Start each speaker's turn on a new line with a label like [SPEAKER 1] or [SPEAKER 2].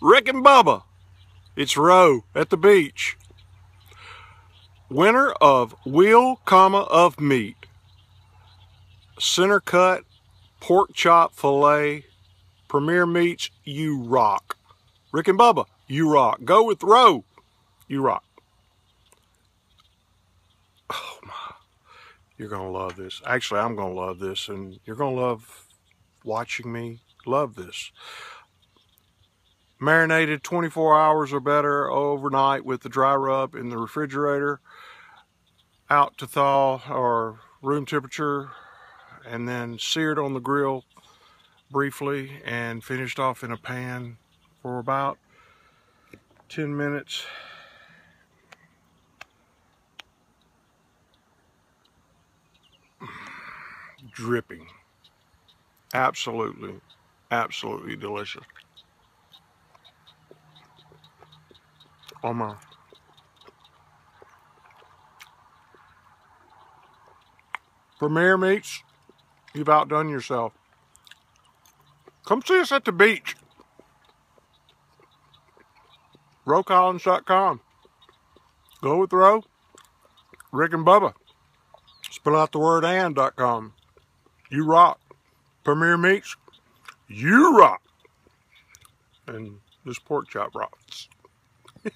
[SPEAKER 1] Rick and Bubba. It's Roe at the beach. Winner of Wheel, comma, of Meat. Center cut, pork chop filet, Premier Meats, you rock. Rick and Bubba, you rock. Go with Roe, you rock. Oh my, you're gonna love this. Actually, I'm gonna love this, and you're gonna love watching me love this. Marinated 24 hours or better overnight with the dry rub in the refrigerator, out to thaw or room temperature, and then seared on the grill briefly and finished off in a pan for about 10 minutes. Dripping. Absolutely, absolutely delicious. Oh my. Premier Meats, you've outdone yourself. Come see us at the beach. RoeCollins.com. Go with Roe. Rick and Bubba. Spell out the word and.com. You rock. Premier Meats. You rock. And this pork chop rocks.